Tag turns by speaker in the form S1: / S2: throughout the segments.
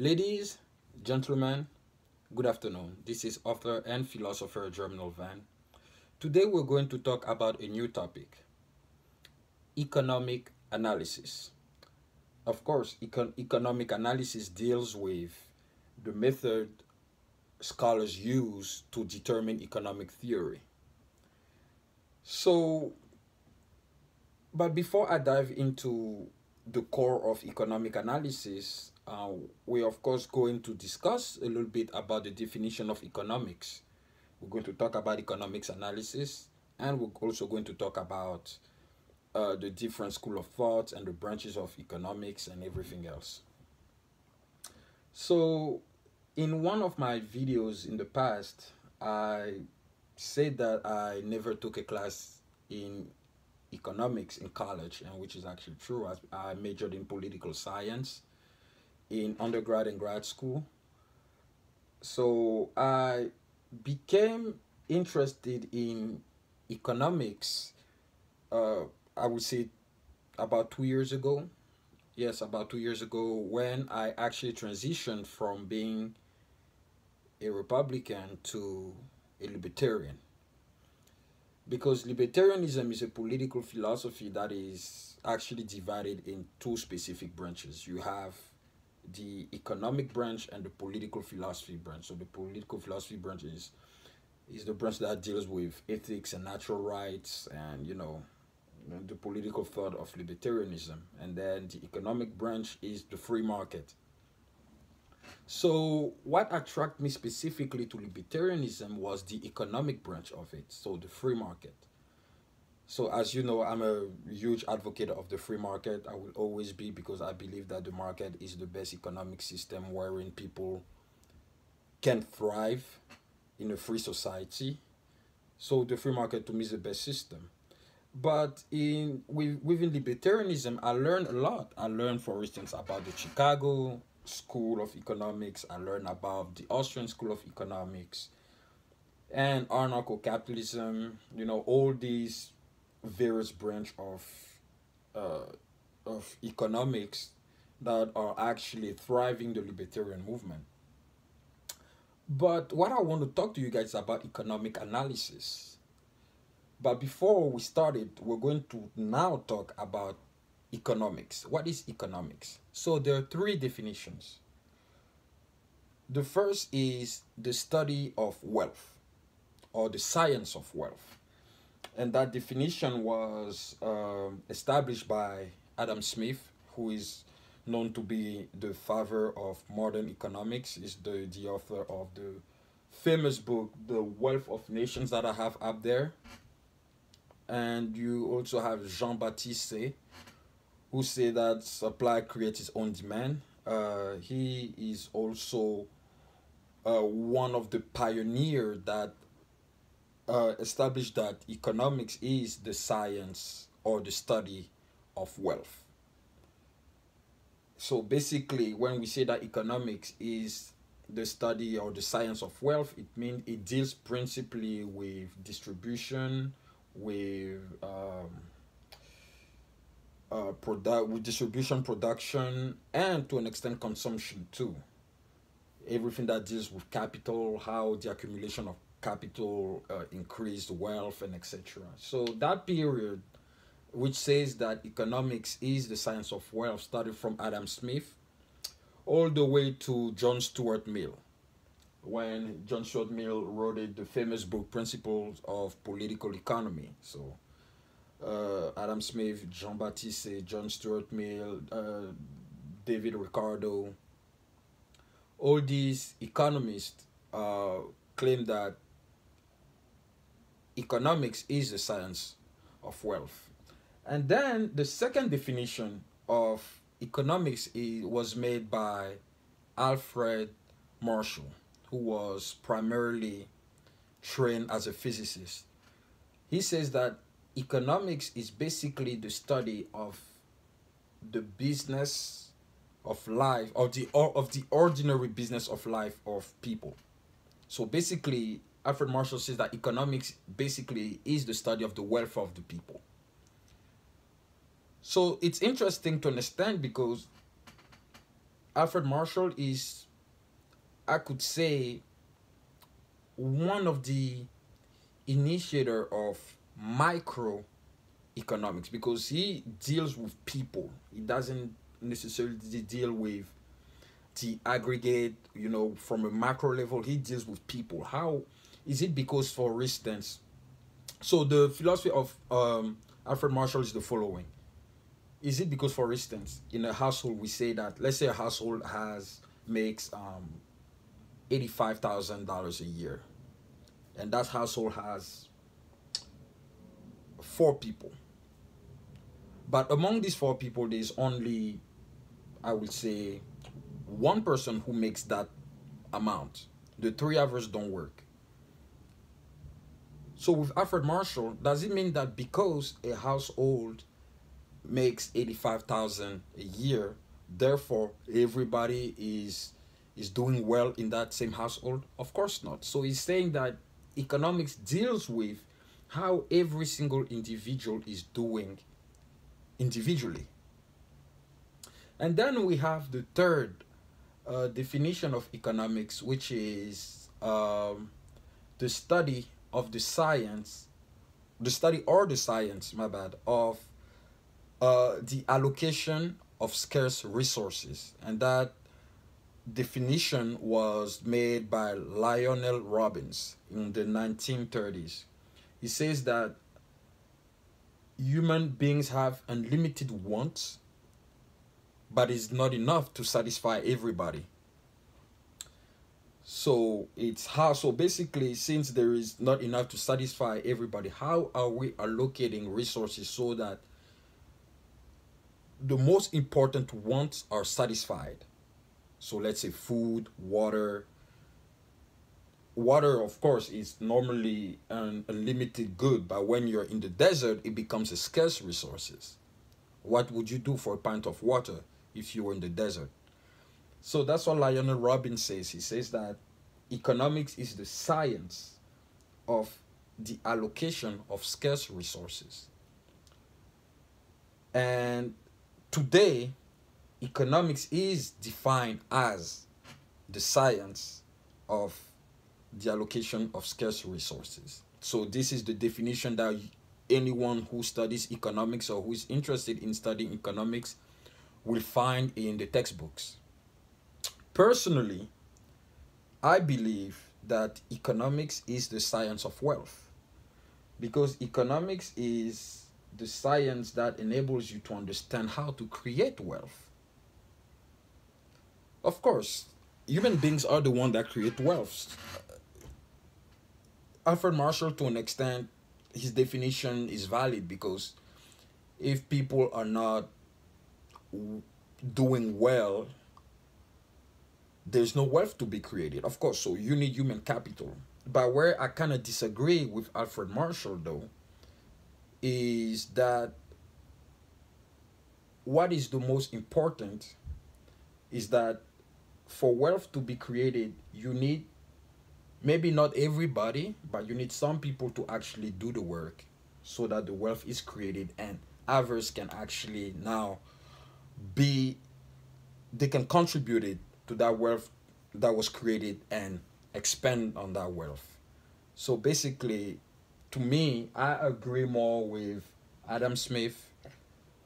S1: Ladies, gentlemen, good afternoon. This is author and philosopher Germinal Van. Today we're going to talk about a new topic economic analysis. Of course, econ- economic analysis deals with the method scholars use to determine economic theory. So, but before I dive into the core of economic analysis, uh, we're of course going to discuss a little bit about the definition of economics. We're going to talk about economics analysis, and we're also going to talk about uh, the different school of thought and the branches of economics and everything else. So, in one of my videos in the past, I said that I never took a class in economics in college, and which is actually true. I, I majored in political science in undergrad and grad school. So I became interested in economics, uh, I would say about two years ago. Yes, about two years ago when I actually transitioned from being a Republican to a libertarian. Because libertarianism is a political philosophy that is actually divided in two specific branches. You have the economic branch and the political philosophy branch. So the political philosophy branch is is the branch that deals with ethics and natural rights and you know the political thought of libertarianism. And then the economic branch is the free market. So what attracted me specifically to libertarianism was the economic branch of it. So the free market so as you know i'm a huge advocate of the free market. I will always be because i believe that the market is the best economic system wherein people can thrive in a free society. So the free market to me is the best system. But in within libertarianism i learned a lot. I learned for instance about the chicago school of economics. I learned about the austrian school of economics and anarcho-capitalism you know all these various branch of uh, of economics that are actually thriving the libertarian movement. But what I want to talk to you guys about economic analysis. But before we started, we're going to now talk about economics. What is economics? So there are three definitions. The first is the study of wealth or the science of wealth and that definition was um, established by Adam Smith, who is known to be the father of modern economics. is the, the author of the famous book, The Wealth of Nations, that I have up there. And you also have Jean-Baptiste who say that supply creates its own demand. Uh, he is also uh, one of the pioneers that uh, established that economics is the science or the study of wealth. So basically, when we say that economics is the study or the science of wealth, it means it deals principally with distribution, with um, uh, product, with distribution, production, and to an extent consumption too. Everything that deals with capital, how the accumulation of capital, uh, increased wealth, and etc. So that period, which says that economics is the science of wealth, started from Adam Smith all the way to John Stuart Mill. When John Stuart Mill wrote the famous book Principles of Political Economy. So uh, Adam Smith, Jean Baptiste, John Stuart Mill, uh, David Ricardo, all these economists uh, claim that economics is the science of wealth. And then the second definition of economics was made by Alfred Marshall, who was primarily trained as a physicist. He says that economics is basically the study of the business of life or the of the ordinary business of life of people. So basically Alfred Marshall says that economics basically is the study of the welfare of the people. So it's interesting to understand because Alfred Marshall is, I could say, one of the initiator of micro economics because he deals with people. He doesn't necessarily deal with the aggregate, you know, from a macro level. He deals with people. How is it because, for instance, so the philosophy of um, Alfred Marshall is the following. Is it because, for instance, in a household, we say that, let's say a household has, makes um, $85,000 a year, and that household has four people. But among these four people, there's only, I would say, one person who makes that amount. The three others don't work. So with Alfred Marshall, does it mean that because a household makes 85,000 a year, therefore everybody is is doing well in that same household? Of course not. So he's saying that economics deals with how every single individual is doing individually. And then we have the third uh, definition of economics, which is um, the study of the science, the study or the science, my bad, of uh, the allocation of scarce resources. And that definition was made by Lionel Robbins in the 1930s. He says that human beings have unlimited wants, but it's not enough to satisfy everybody. So it's how, so basically, since there is not enough to satisfy everybody, how are we allocating resources so that the most important wants are satisfied? So let's say food, water, water of course is normally an unlimited good but when you're in the desert it becomes a scarce resources. What would you do for a pint of water if you were in the desert so that's what lionel robbins says he says that economics is the science of the allocation of scarce resources and today economics is defined as the science of the allocation of scarce resources. So this is the definition that anyone who studies economics or who is interested in studying economics will find in the textbooks. Personally, I believe that economics is the science of wealth because economics is the science that enables you to understand how to create wealth. Of course, human beings are the one that create wealth. Alfred Marshall, to an extent, his definition is valid because if people are not doing well, there's no wealth to be created. Of course, so you need human capital. But where I kind of disagree with Alfred Marshall, though, is that what is the most important is that for wealth to be created, you need maybe not everybody, but you need some people to actually do the work so that the wealth is created and others can actually now be they can contribute it to that wealth that was created and expand on that wealth. So basically, to me, I agree more with Adam Smith,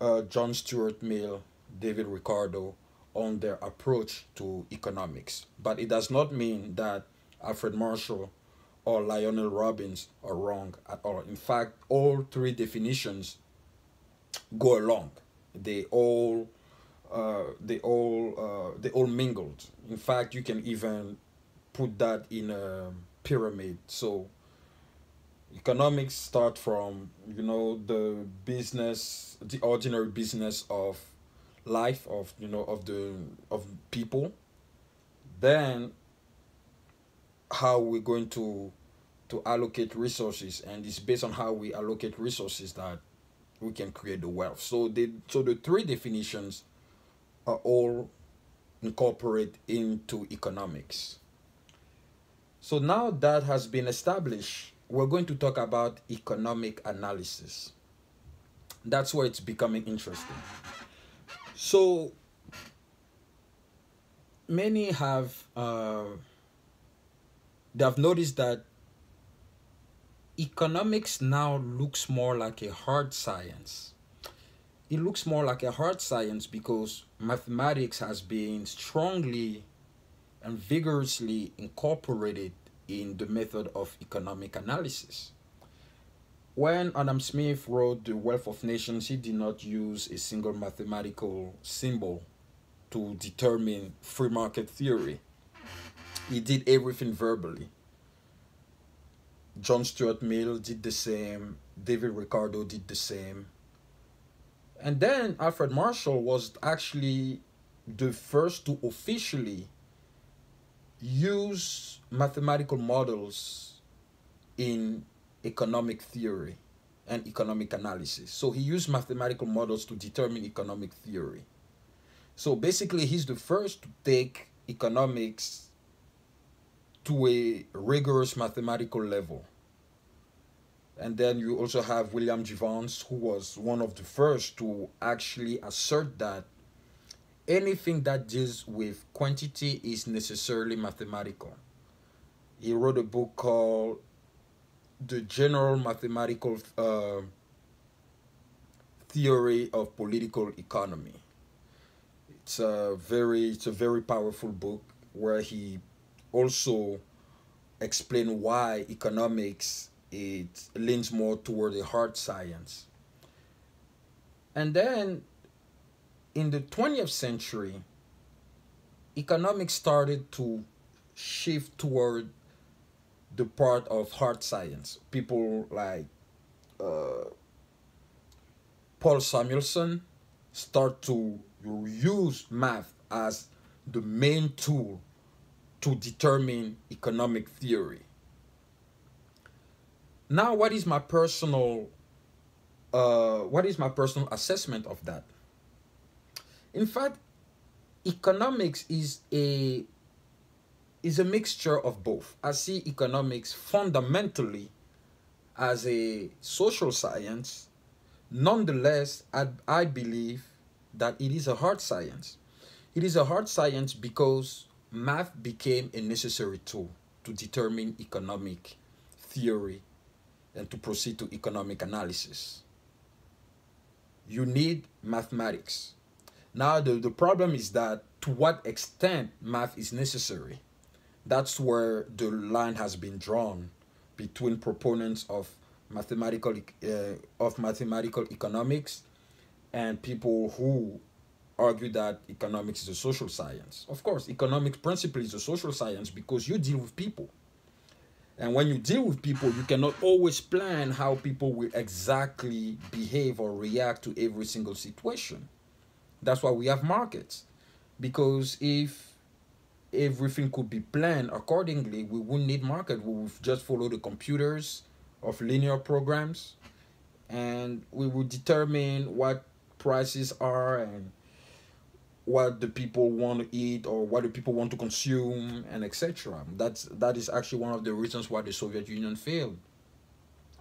S1: uh, John Stuart Mill, David Ricardo on their approach to economics. But it does not mean that Alfred Marshall or Lionel Robbins are wrong at all. In fact, all three definitions go along. They all uh, they all uh, they all mingled. In fact, you can even put that in a pyramid. So economics start from you know the business, the ordinary business of life of you know of the of people. Then how we're going to to allocate resources and it's based on how we allocate resources that we can create the wealth so the so the three definitions are all incorporate into economics. So now that has been established we're going to talk about economic analysis. That's where it's becoming interesting. So many have uh, they have noticed that economics now looks more like a hard science. It looks more like a hard science because mathematics has been strongly and vigorously incorporated in the method of economic analysis. When Adam Smith wrote The Wealth of Nations, he did not use a single mathematical symbol to determine free market theory. He did everything verbally. John Stuart Mill did the same, David Ricardo did the same. And then Alfred Marshall was actually the first to officially use mathematical models in economic theory and economic analysis. So he used mathematical models to determine economic theory. So basically, he's the first to take economics to a rigorous mathematical level. And then you also have William Jevons, who was one of the first to actually assert that anything that deals with quantity is necessarily mathematical. He wrote a book called The General Mathematical uh, Theory of Political Economy. It's a very it's a very powerful book where he also explained why economics it leans more toward the hard science. And then in the 20th century, economics started to shift toward the part of hard science. People like uh, Paul Samuelson start to use math as the main tool to determine economic theory. Now, what is my personal uh, what is my personal assessment of that? In fact, economics is a is a mixture of both. I see economics fundamentally as a social science. Nonetheless, I, I believe that it is a hard science. It is a hard science because math became a necessary tool to determine economic theory and to proceed to economic analysis. You need mathematics. Now, the, the problem is that to what extent math is necessary. That's where the line has been drawn between proponents of mathematical uh, of mathematical economics and people who argue that economics is a social science. Of course, economics principally is a social science because you deal with people. And when you deal with people, you cannot always plan how people will exactly behave or react to every single situation. That's why we have markets. Because if everything could be planned accordingly, we wouldn't need market. We would just follow the computers of linear programs and we would determine what prices are and what the people want to eat or what the people want to consume and etc that's that is actually one of the reasons why the soviet union failed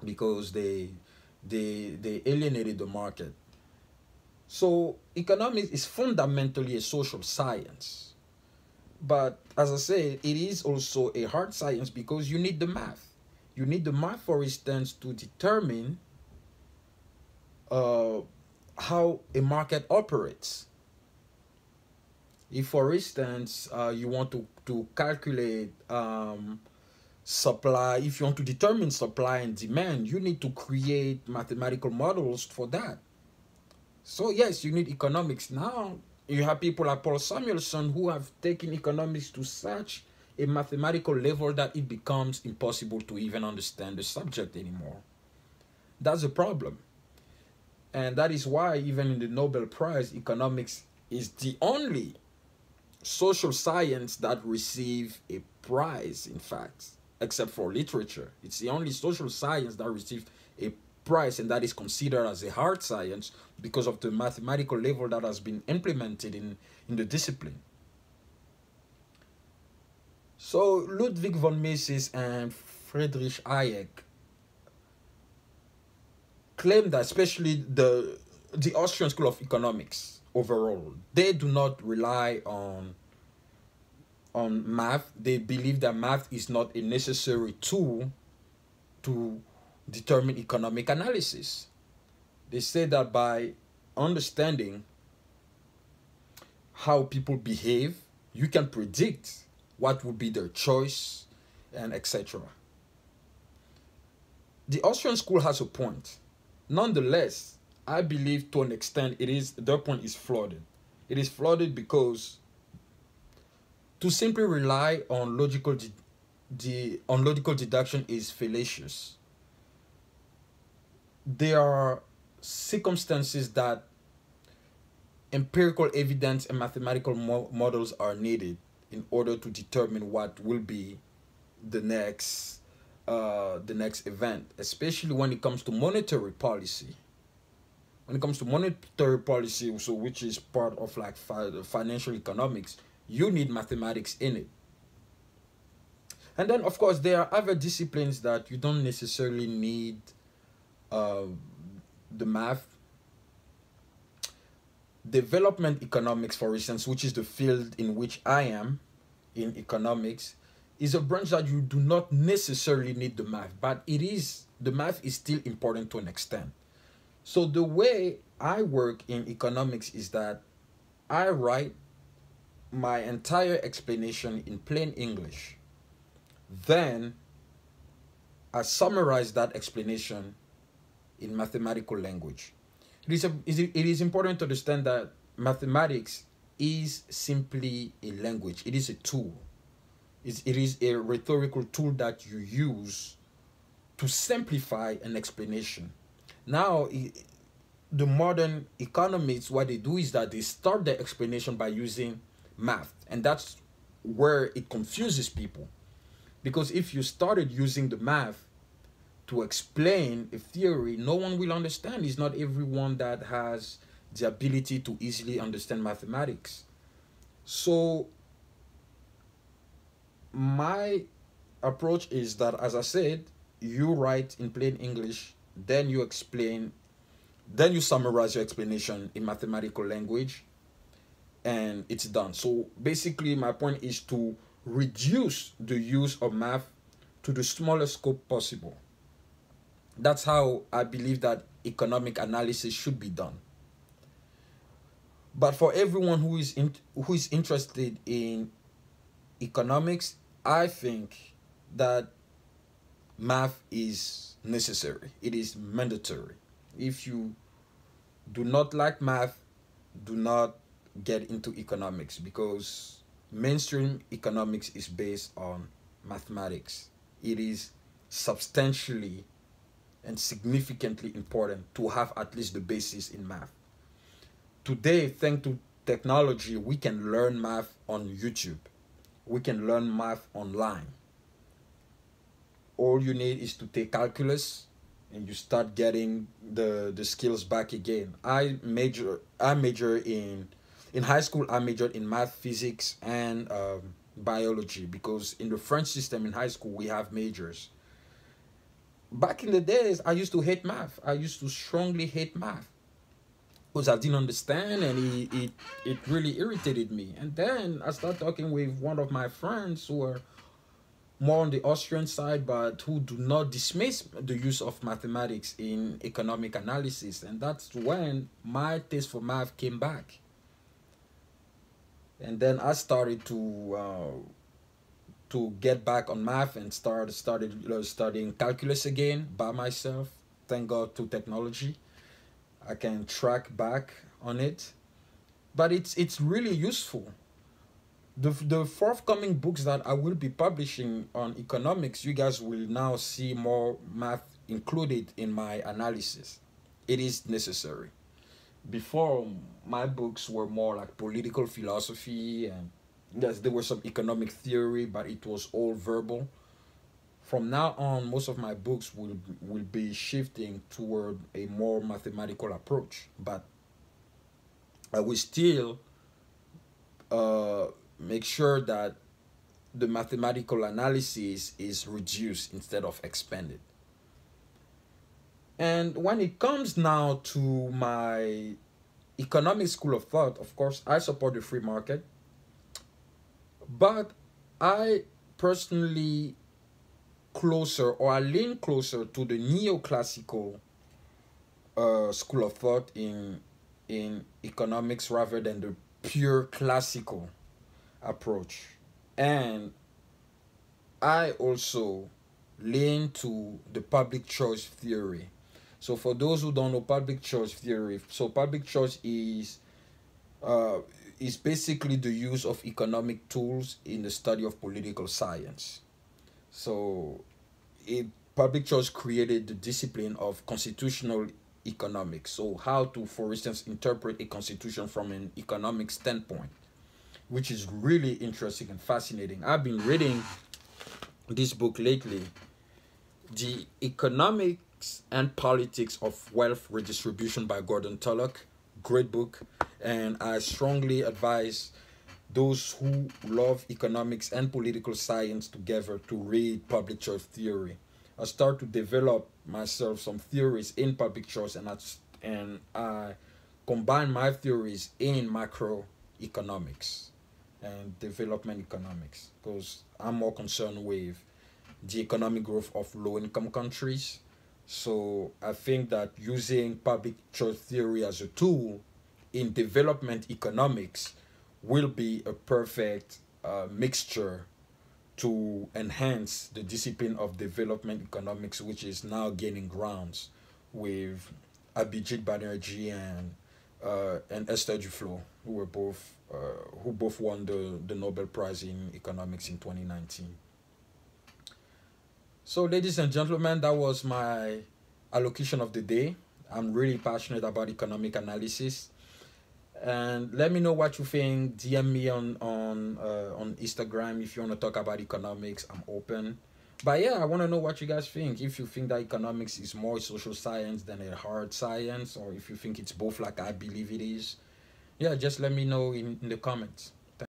S1: because they they they alienated the market. So economics is fundamentally a social science. But as i said it is also a hard science because you need the math. You need the math for instance to determine uh, how a market operates if for instance uh, you want to, to calculate um, supply if you want to determine supply and demand you need to create mathematical models for that. So yes you need economics. Now you have people like paul samuelson who have taken economics to such a mathematical level that it becomes impossible to even understand the subject anymore. That's a problem. And that is why even in the nobel prize economics is the only social science that receive a prize, in fact, except for literature. It's the only social science that receives a prize and that is considered as a hard science because of the mathematical level that has been implemented in, in the discipline. So Ludwig von Mises and Friedrich Hayek claim that especially the the Austrian School of Economics overall. They do not rely on on math, they believe that math is not a necessary tool to determine economic analysis. They say that by understanding how people behave, you can predict what will be their choice and etc. The Austrian school has a point. Nonetheless, I believe to an extent it is their point is flawed. It is flawed because to simply rely on logical de- the on logical deduction is fallacious. There are circumstances that empirical evidence and mathematical mo- models are needed in order to determine what will be the next uh, the next event, especially when it comes to monetary policy. When it comes to monetary policy, so which is part of like fi- financial economics, you need mathematics in it. And then, of course, there are other disciplines that you don't necessarily need uh, the math. Development economics, for instance, which is the field in which I am in economics, is a branch that you do not necessarily need the math, but it is the math is still important to an extent. So the way I work in economics is that I write my entire explanation in plain English. Then I summarize that explanation in mathematical language. It is, a, it is important to understand that mathematics is simply a language, it is a tool. It's, it is a rhetorical tool that you use to simplify an explanation. Now, the modern economists, what they do is that they start their explanation by using math, and that's where it confuses people. Because if you started using the math to explain a theory, no one will understand. It's not everyone that has the ability to easily understand mathematics. So, my approach is that, as I said, you write in plain English, then you explain, then you summarize your explanation in mathematical language, and it's done. So, basically, my point is to reduce the use of math to the smallest scope possible. That's how I believe that economic analysis should be done. But for everyone who is in, who is interested in economics, I think that math is necessary. It is mandatory. If you do not like math, do not get into economics because mainstream economics is based on mathematics. It is substantially and significantly important to have at least the basis in math. Today, thanks to technology, we can learn math on YouTube. We can learn math online. All you need is to take calculus and you start getting the the skills back again. I major I major in in high school I majored in math, physics and um, biology because in the French system in high school we have majors back in the days, I used to hate math. I used to strongly hate math because I didn't understand and it, it, it really irritated me. And then I started talking with one of my friends who are more on the Austrian side, but who do not dismiss the use of mathematics in economic analysis. And that's when my taste for math came back. And then I started to uh, to get back on math and start started you know, studying calculus again by myself. Thank God to technology, I can track back on it, but it's it's really useful. The the forthcoming books that I will be publishing on economics, you guys will now see more math included in my analysis. It is necessary. Before my books were more like political philosophy and yes, there was some economic theory, but it was all verbal. From now on, most of my books will will be shifting toward a more mathematical approach, but I will still uh, make sure that the mathematical analysis is reduced instead of expanded. And when it comes now to my economic school of thought, of course, I support the free market. But I personally closer or I lean closer to the neoclassical uh, school of thought in in economics rather than the pure classical approach. And I also lean to the public choice theory. So for those who don't know public choice theory, so public choice is uh, is basically the use of economic tools in the study of political science. So it public choice created the discipline of constitutional economics. So how to, for instance, interpret a constitution from an economic standpoint, which is really interesting and fascinating. I've been reading this book lately, The Economics and Politics of Wealth Redistribution by Gordon Tullock. Great book, and I strongly advise those who love economics and political science together to read public choice theory. I start to develop myself some theories in public choice and I, and I combine my theories in macroeconomics and development economics because I'm more concerned with the economic growth of low income countries. So I think that using public choice theory as a tool in development economics will be a perfect uh, mixture to enhance the discipline of development economics, which is now gaining grounds with Abhijit Banerjee and uh, and Esther Duflo, who were both uh, who both won the, the Nobel Prize in economics in 2019. So, ladies and gentlemen, that was my allocation of the day. I'm really passionate about economic analysis. And let me know what you think. Dm me on on uh, on instagram if you want to talk about economics. I'm open. But yeah i want to know what you guys think. If you think that economics is more social science than a hard science or if you think it's both like i believe it is yeah just let me know in, in the comments